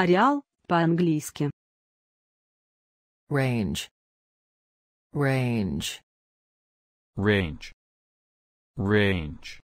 Ареал по-английски. range. Range. Range. Range.